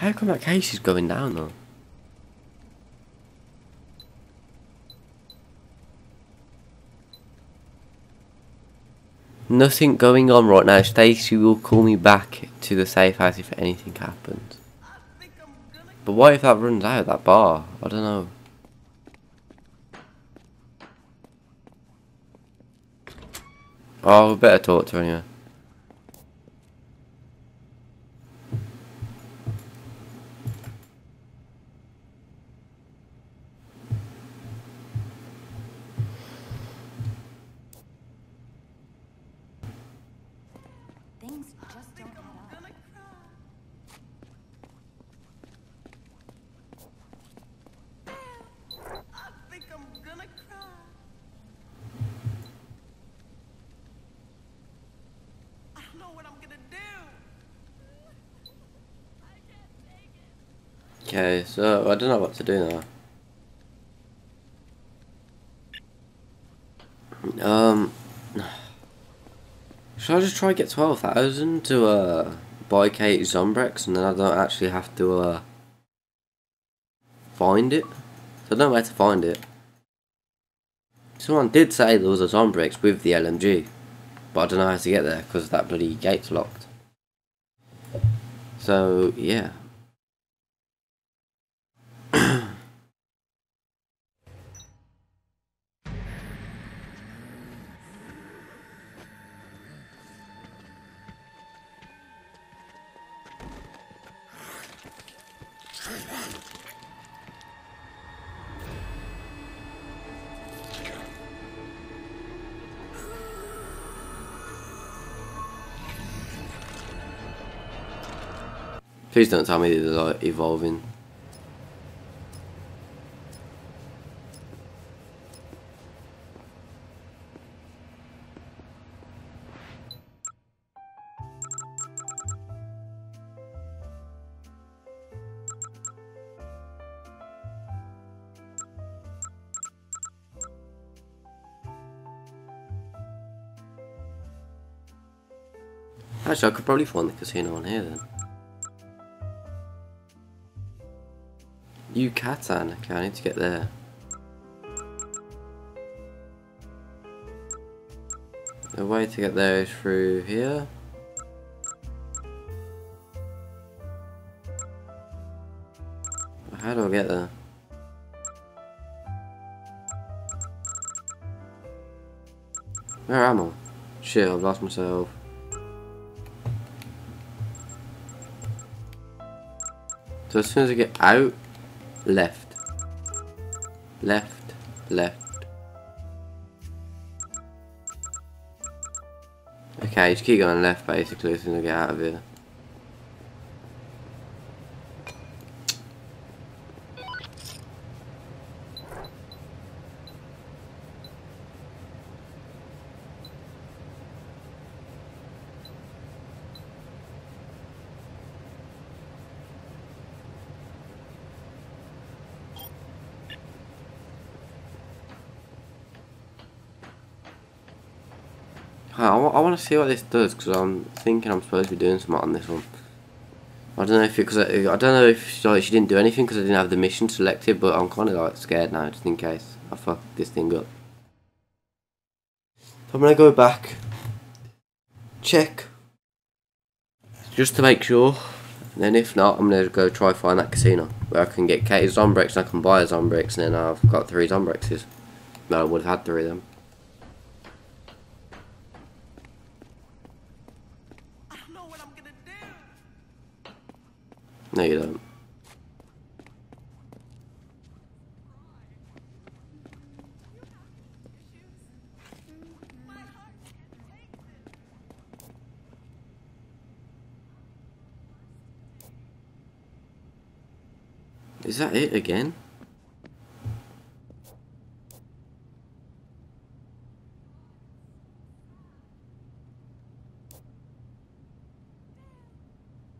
How come that case is going down though? Nothing going on right now. Stacey will call me back to the safe house if anything happens. But what if that runs out, of that bar? I don't know. Oh, we better talk to her anyway. Things just don't add up. I think I'm gonna cry. I don't know what I'm gonna do. I can't take it. Okay, so I don't know what to do now. Um, should I just try to get twelve thousand to uh buy Kate Zombrex and then I don't actually have to uh find it? So I don't know where to find it. Someone did say there was a Zombrex with the LMG, but I don't know how to get there because that bloody gate's locked. So yeah. Please don't tell me they're like evolving. Actually, I could probably find the casino on here then. Yucatan, okay, I need to get there. The way to get there is through here. How do I get there? Where am I? Shit, I've lost myself. So as soon as I get out, left, left, left. Okay, just keep going left basically as I get out of here. I, want to see what this does because I'm thinking I'm supposed to be doing something on this one. I don't know if because I, I don't know if like, she didn't do anything because I didn't have the mission selected, but I'm kind of like scared now just in case I fuck this thing up. So I'm gonna go back, check, just to make sure. And then if not, I'm gonna go try find that casino where I can get Katie's Zombrex and I can buy a Zombrex, and then I've got three Zombrexes. No, I would have had three of them. I don't know what I'm gonna do. No, you don't. Is that it again?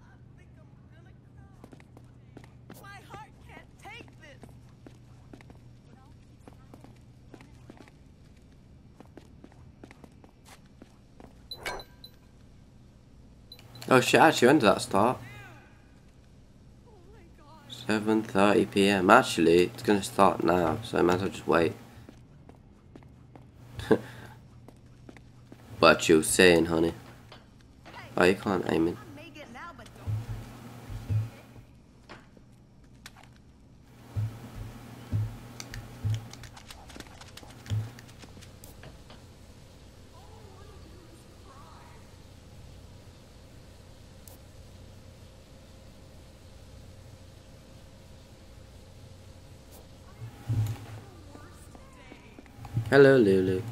I think I'm gonna cry. My heart can't take this. Oh shit, actually, when did that start? 7.30 p.m. Actually, it's going to start now, so I might as well just wait. what you saying, honey? Oh, you can't aim it. Hello, Lulu.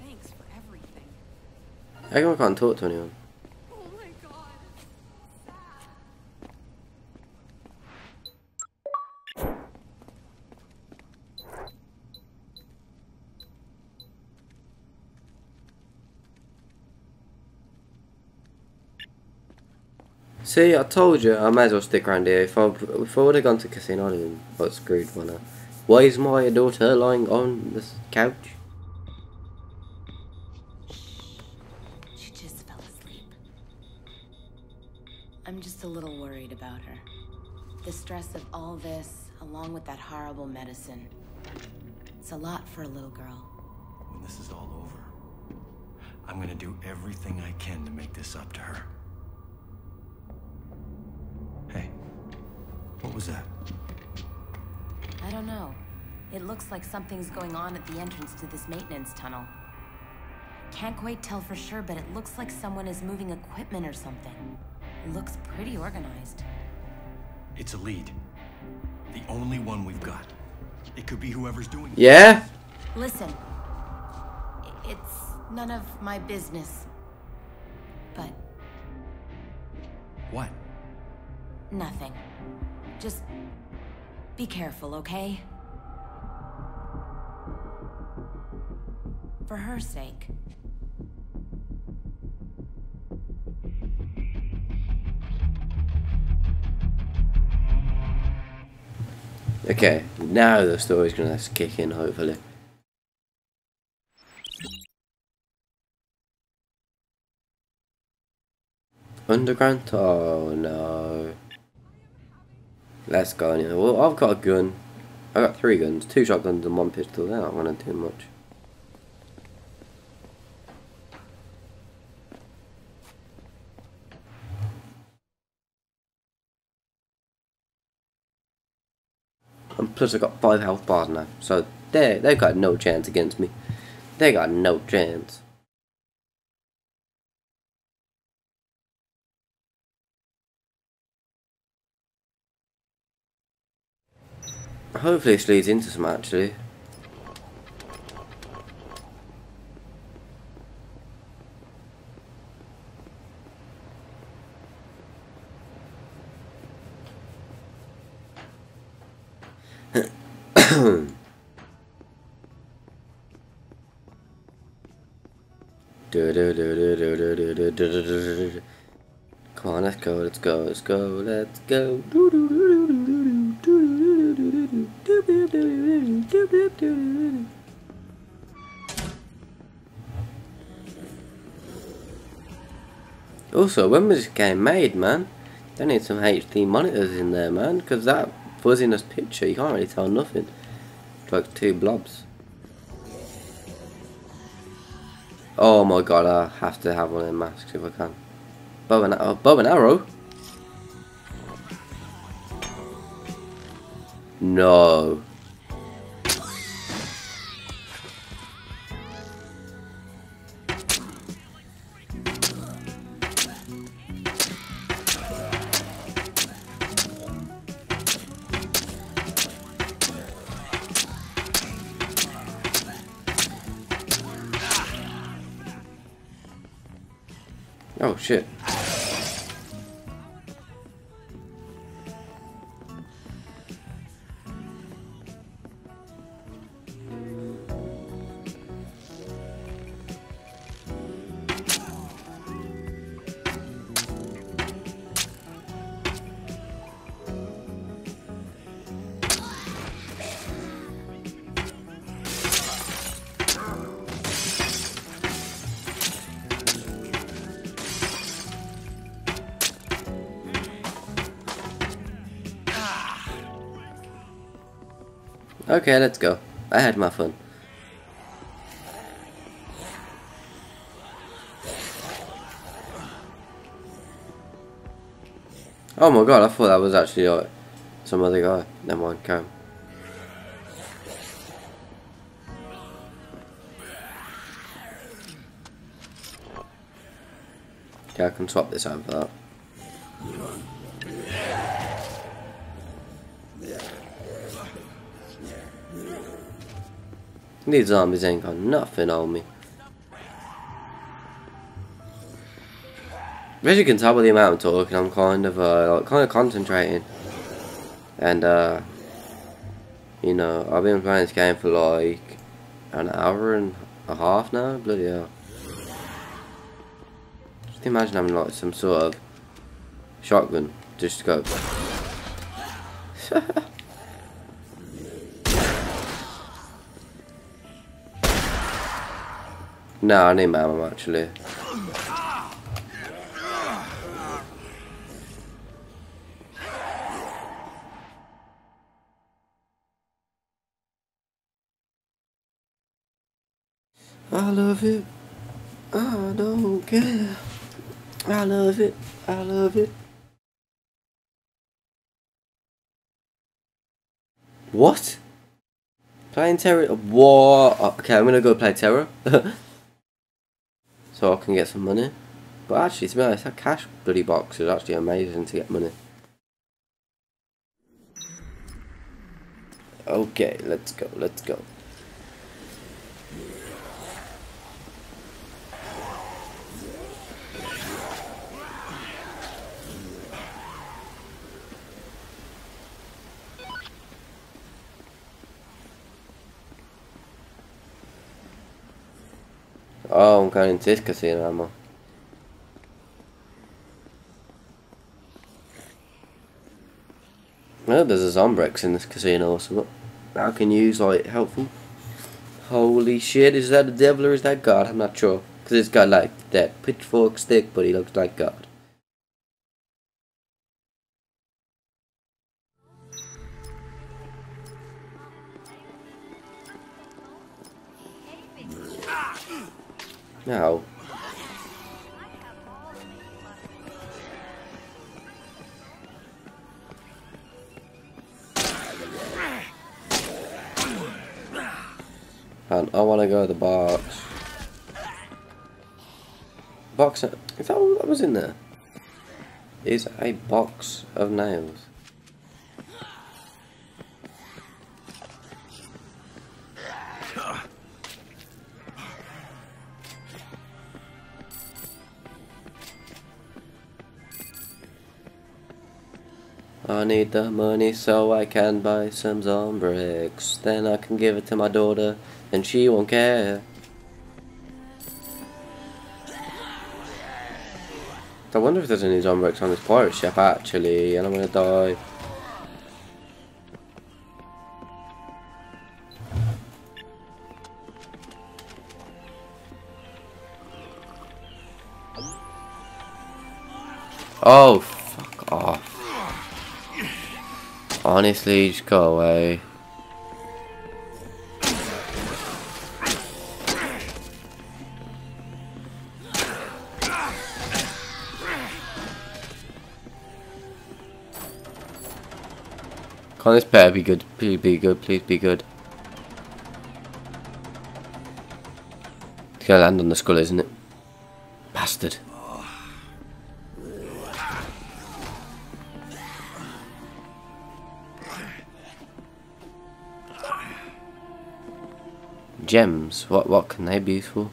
Thanks for everything. I can't talk to anyone? See, I told you, I might as well stick around here. If I, if I would have gone to casino, I'd have been got screwed by now. Why is my daughter lying on this couch? She just fell asleep. I'm just a little worried about her. The stress of all this, along with that horrible medicine. It's a lot for a little girl. When this is all over, I'm gonna do everything I can to make this up to her. What was that? I don't know. It looks like something's going on at the entrance to this maintenance tunnel. Can't quite tell for sure, but it looks like someone is moving equipment or something. It looks pretty organized. It's a lead. The only one we've got. It could be whoever's doing it. Yeah? Listen, it's none of my business. But What? nothing. Just be careful, okay? For her sake. Okay, now the story's gonna kick in, hopefully. Underground? Oh no. Let's go anyway. Well, I've got a gun. I've got three guns, two shotguns and one pistol. They're not gonna do much. And plus I've got five health bars now. So they, they've got no chance against me. They got no chance. Hopefully this leads into some actually. Come on, let's go, let's go, let's go, let's go. Also, when was this game made, man? They need some HD monitors in there, man, because that fuzziness picture, you can't really tell nothing. It's like two blobs. Oh my god, I have to have one of the masks if I can. Bow and, oh, bow and arrow? No. Okay, let's go. I had my fun. Oh my god, I thought that was actually like some other guy. Never mind, Cam. Okay, I can swap this for that. These zombies ain't got nothing on me. As you can tell by the amount I'm talking, I'm kind of uh, like kind of concentrating, and uh, you know I've been playing this game for like an hour and a half now. Bloody hell! Just imagine having like some sort of shotgun just go. no, I need my ammo actually. I love it. I don't care. I love it. I love it. What? Playing Terror? What? Okay, I'm gonna go play Terror. so I can get some money. But actually, to be honest, that cash bloody box is actually amazing to get money. Okay, let's go, let's go. Oh, I'm going into this casino, am I? Oh, there's a Zombrex in this casino or something. I can use, like, helpful. Holy shit, is that a devil or is that God? I'm not sure. Because it's got, like, that pitchfork stick, but he looks like God. No. And I want to go to the box. Box. Is that that was in there? Is a box of nails. I need the money so I can buy some Zombrex. Then I can give it to my daughter, and she won't care. I wonder if there's any Zombrex on this pirate ship actually, and I'm gonna die. Oh, Honestly, just go away. Can this pair be good? Please be good, please be good. It's gonna land on the skull, isn't it? Bastard. Gems, what what can they be useful?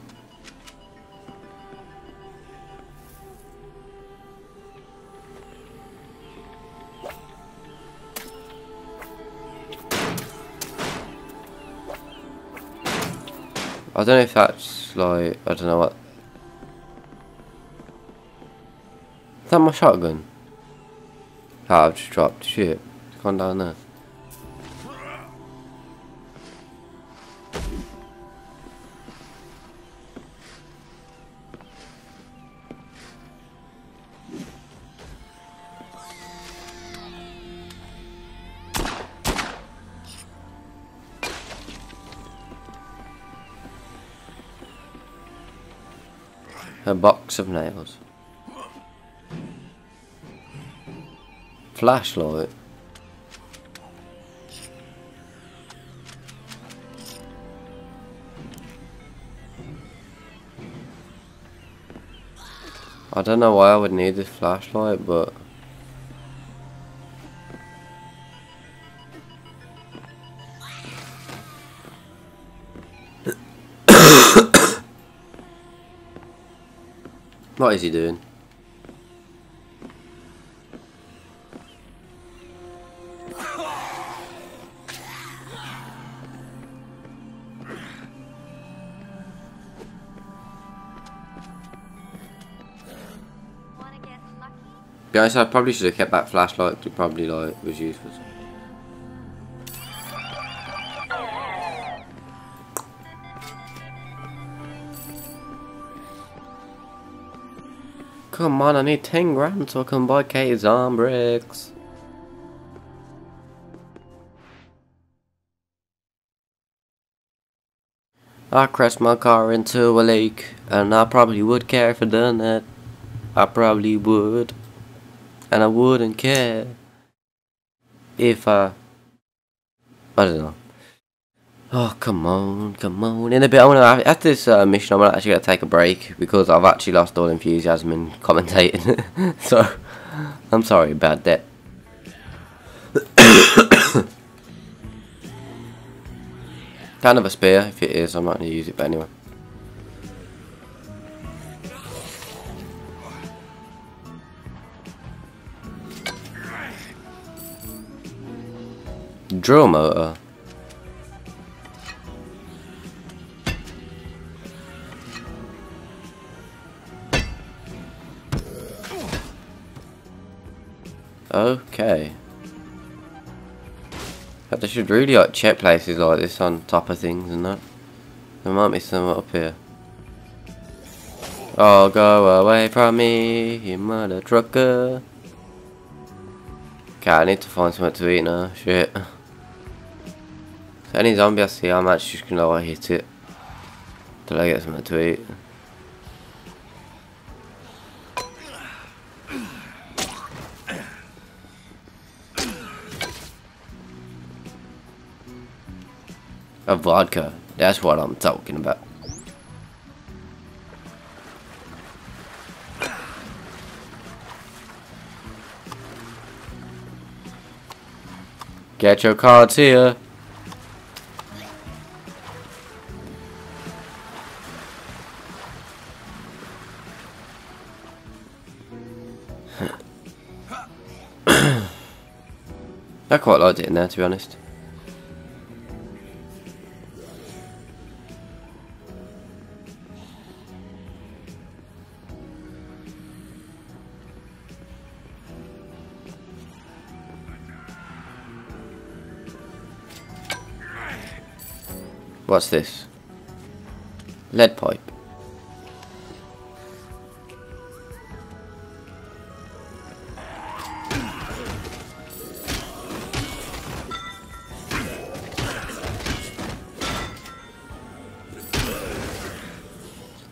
I don't know if that's like I don't know what. Is that my shotgun? Ah, I've just dropped shit. It's gone down there. Of nails. Flashlight. I don't know why I would need this flashlight, but What is he doing? Wanna get lucky? Be honest, I probably should have kept that flashlight. It probably like was useful. Come on, I need 10 grand so I can buy Katie's Zombrex. I crashed my car into a lake, and I probably would care if I done that. I probably would. And I wouldn't care if I. I don't know. Oh, come on, come on. In a bit, I wanna, after this uh, mission, I'm actually going to take a break because I've actually lost all enthusiasm in commentating. so, I'm sorry about that. kind of a spear, if it is, I'm not going to use it, but anyway. Drill motor. Okay. But they should really like check places like this on top of things and that. There might be some up here. Oh, go away from me, you mother trucker. Okay, I need to find something to eat now. Shit. So any zombie I see, I'm actually just gonna like hit it. Till I get something to eat. A vodka. That's what I'm talking about. Get your cards here. I quite liked it in there, to be honest. What's this? Lead pipe.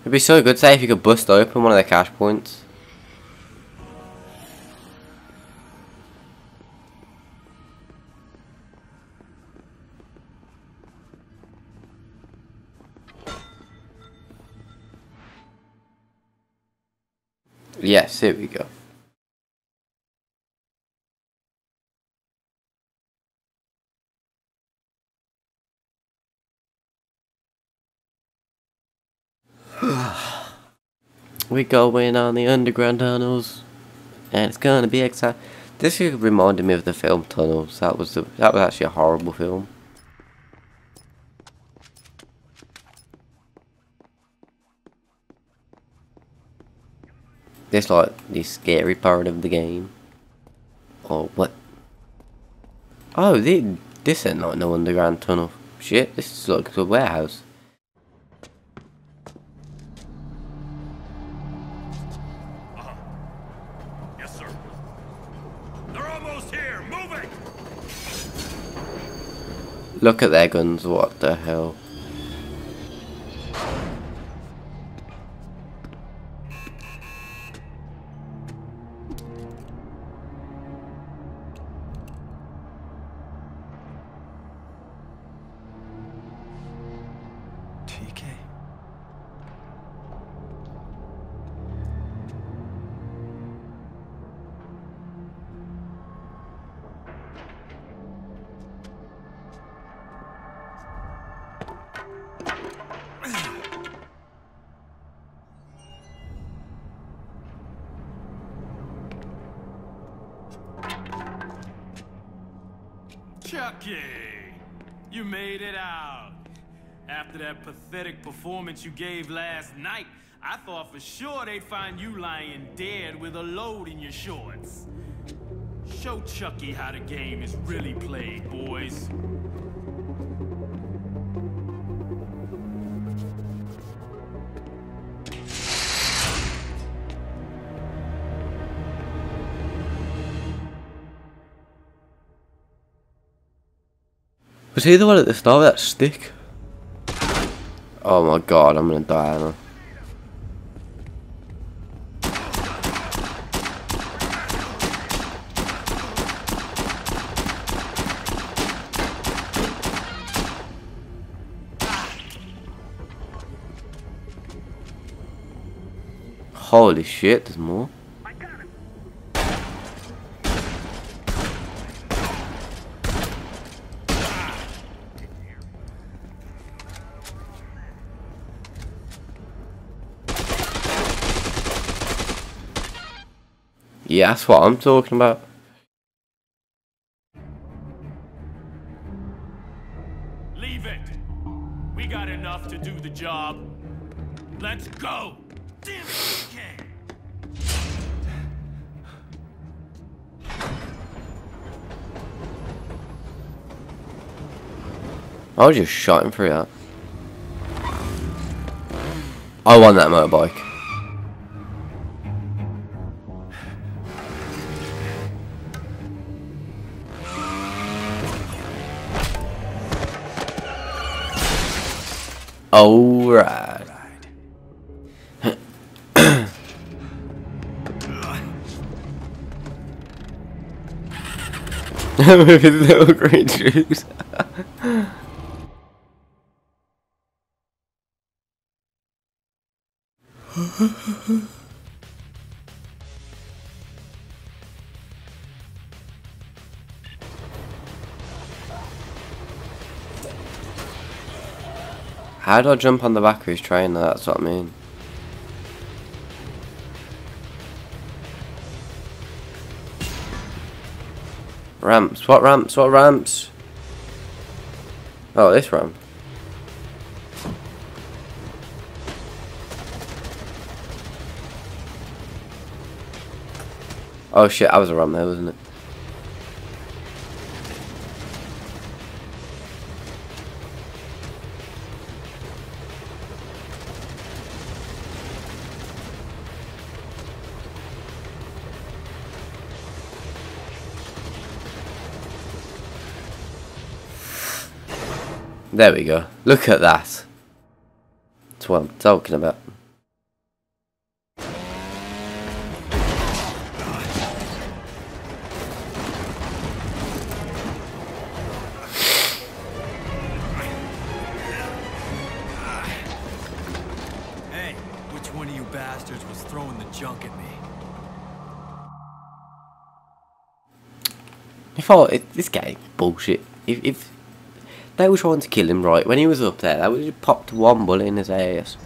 It'd be so good, say, if you could bust open one of the cash points. Yes, here we go. we going on the underground tunnels, and it's gonna be exciting. This reminded me of the film Tunnels. That was the, that was actually a horrible film. This like the scary part of the game. Oh what? Oh, they, this ain't not no underground tunnel. Shit, this is like a warehouse. Uh-huh. Yes, sir. They're almost here. Moving. Look at their guns. What the hell? Performance you gave last night, I thought for sure they'd find you lying dead with a load in your shorts. Show Chucky how the game is really played, boys. Was he the one at the start with that stick? Oh my god, I'm gonna die now. Holy shit, there's more. Yeah, that's what I'm talking about. Leave it. We got enough to do the job. Let's go. Damn it, okay. I was just shot him through that. I want that motorbike. Alright. With little green shoes. How do I jump on the back of his train? That's what I mean. Ramps. What ramps? What ramps? Oh, this ramp. Oh shit, I was a ramp there, wasn't it? There we go. Look at that. That's what I'm talking about. Hey, which one of you bastards was throwing the junk at me? If I, it, this game bullshit. If, if they were trying to kill him right when he was up there, they would have popped one bullet in his ass.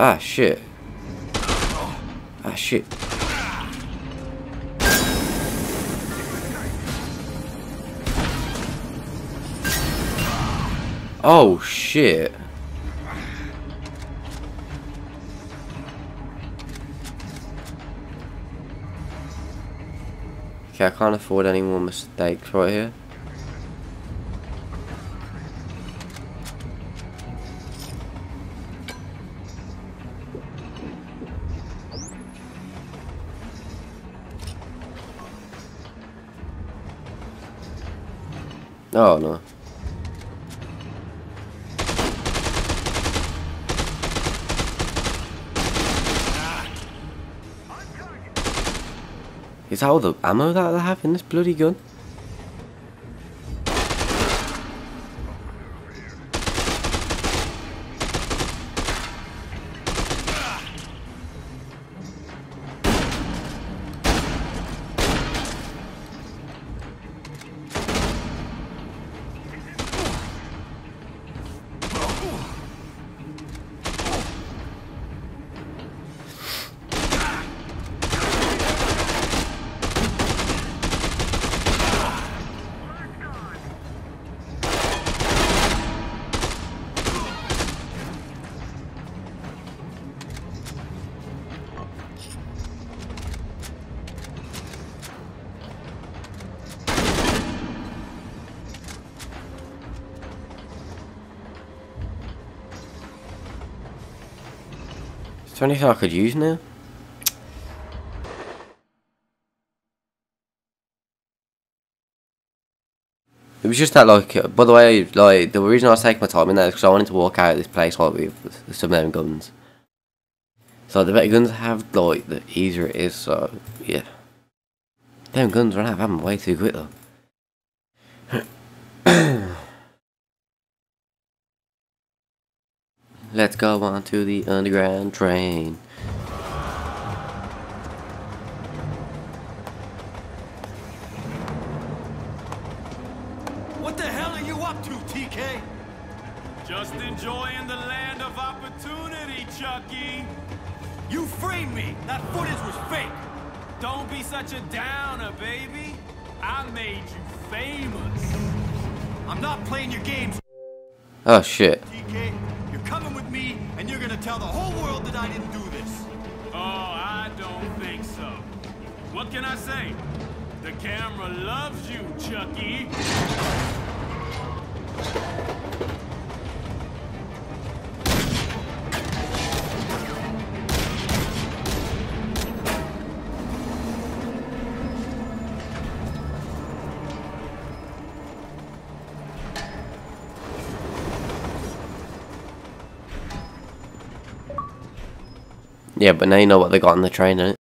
Ah shit. Ah shit. Oh shit. Okay, I can't afford any more mistakes right here. Oh no. Is that all the ammo that I have in this bloody gun? There anything I could use now? It was just that, like, uh, by the way, like, the reason I was taking my time in there is because I wanted to walk out of this place, like, with some of them guns. So the better guns I have, like, the easier it is, so, yeah. Them guns run out of ammo way too quick, though. Let's go on to the underground train. What the hell are you up to, TK? Just enjoying the land of opportunity, Chucky. You framed me. That footage was fake. Don't be such a downer, baby. I made you famous. I'm not playing your games, Oh shit. TK. Coming with me, and you're gonna tell the whole world that I didn't do this. Oh, I don't think so. What can I say? The camera loves you, Chucky. Yeah, but now you know what they got on the train, innit?